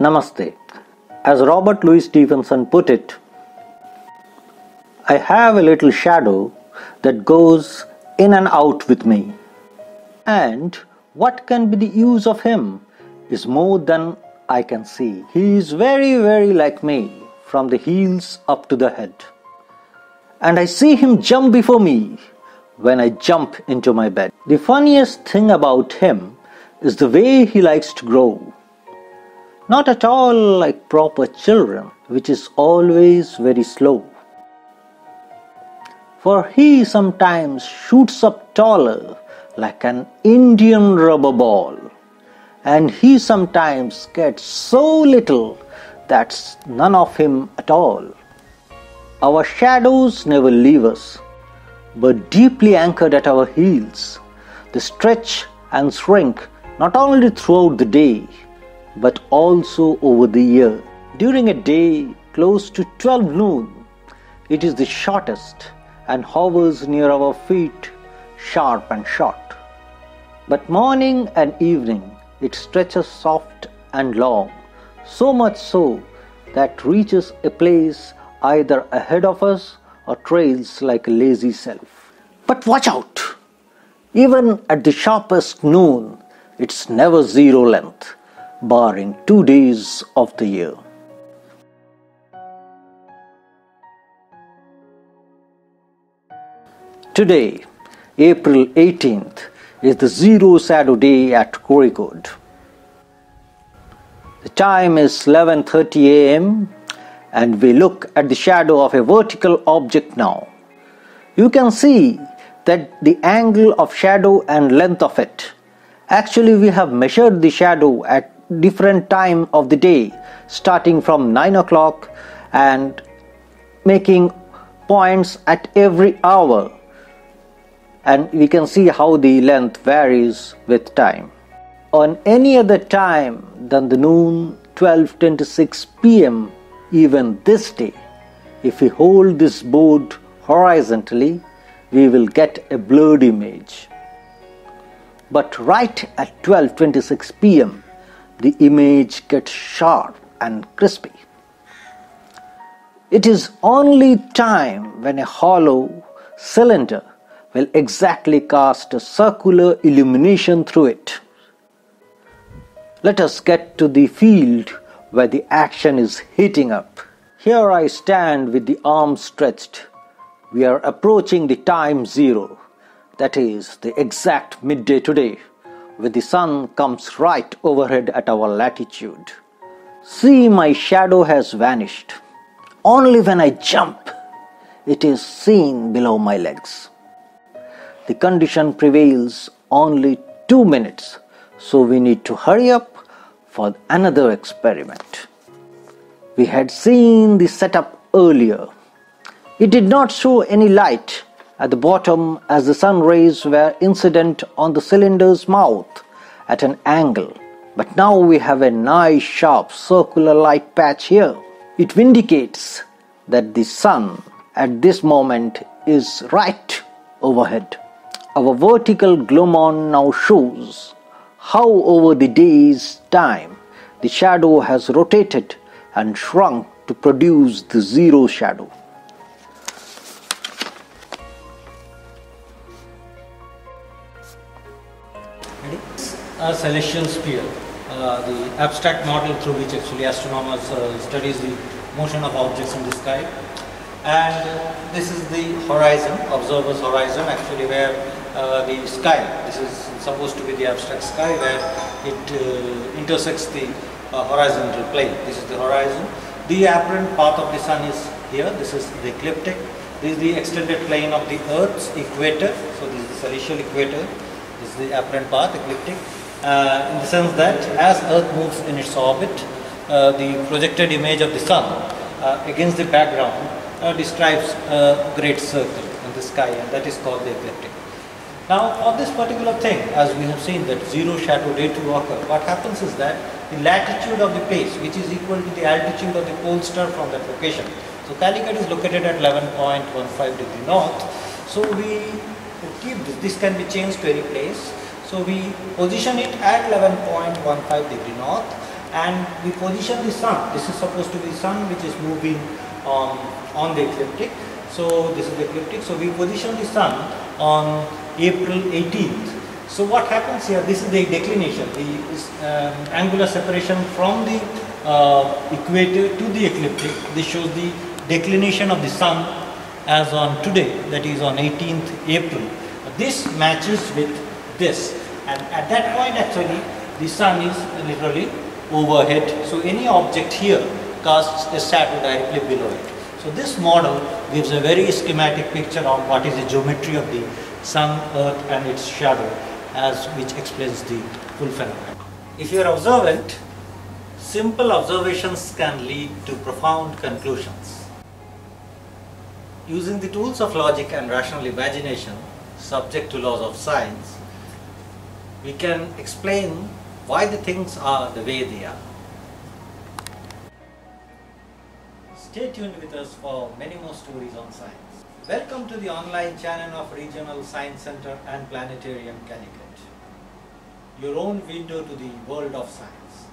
Namaste. As Robert Louis Stevenson put it, I have a little shadow that goes in and out with me. And what can be the use of him is more than I can see. He is very, very like me from the heels up to the head. And I see him jump before me when I jump into my bed. The funniest thing about him is the way he likes to grow. Not at all like proper children, which is always very slow. For he sometimes shoots up taller like an Indian rubber ball, and he sometimes gets so little that's none of him at all. Our shadows never leave us, but deeply anchored at our heels, they stretch and shrink not only throughout the day, but also over the year. During a day close to 12 noon, it is the shortest and hovers near our feet, sharp and short. But morning and evening it stretches soft and long, so much so that reaches a place either ahead of us or trails like a lazy self. But watch out! Even at the sharpest noon, it's never zero length, barring two days of the year. Today, April 18th, is the zero shadow day at Kozhikode. The time is 11:30 a.m. and we look at the shadow of a vertical object now. You can see that the angle of shadow and length of it. Actually, we have measured the shadow at different time of the day, starting from 9 o'clock and making points at every hour and we can see how the length varies with time. On any other time than the noon 12:26 pm even this day if we hold this board horizontally we will get a blurred image but right at 12:26 pm the image gets sharp and crispy it is only time when a hollow cylinder will exactly cast a circular illumination through it. Let us get to the field where the action is heating up. Here I stand with the arms stretched. We are approaching the time zero, that is, the exact midday today, where the sun comes right overhead at our latitude. See, my shadow has vanished. Only when I jump, it is seen below my legs the condition prevails only two minutes, so we need to hurry up for another experiment. We had seen the setup earlier. It did not show any light at the bottom as the sun rays were incident on the cylinder's mouth at an angle. But now we have a nice sharp circular light patch here. It vindicates that the sun at this moment is right overhead. Our vertical gnomon now shows how over the day's time the shadow has rotated and shrunk to produce the zero shadow. A celestial sphere, uh, the abstract model through which actually astronomers uh, studies the motion of objects in the sky. And this is the horizon, observer's horizon, actually where uh, the sky. This is supposed to be the abstract sky where it uh, intersects the uh, horizontal plane. This is the horizon. The apparent path of the sun is here. This is the ecliptic. This is the extended plane of the Earth's equator. So this is the celestial equator. This is the apparent path, ecliptic. Uh, in the sense that as Earth moves in its orbit, uh, the projected image of the sun uh, against the background describes a great circle in the sky and that is called the ecliptic. Now for this particular thing, as we have seen that zero shadow day to occur, what happens is that the latitude of the place which is equal to the altitude of the pole star from that location. So Calicut is located at 11.15 degree north. So we keep this, this can be changed to any place. So we position it at 11.15 degree north and we position the sun. This is supposed to be sun which is moving um, on the ecliptic. So this is the ecliptic. So we position the sun on April 18th. So what happens here? This is the declination, the um, angular separation from the uh, equator to the ecliptic. This shows the declination of the sun as on today, that is on 18th April. This matches with this, and at that point actually the sun is literally overhead. So any object here casts a shadow directly below it. So this model gives a very schematic picture of what is the geometry of the sun, earth and its shadow as which explains the full phenomenon. If you are observant, simple observations can lead to profound conclusions. Using the tools of logic and rational imagination, subject to laws of science, we can explain why the things are the way they are. Stay tuned with us for many more stories on science. Welcome to the online channel of Regional Science Center and Planetarium Calicut, your own window to the world of science.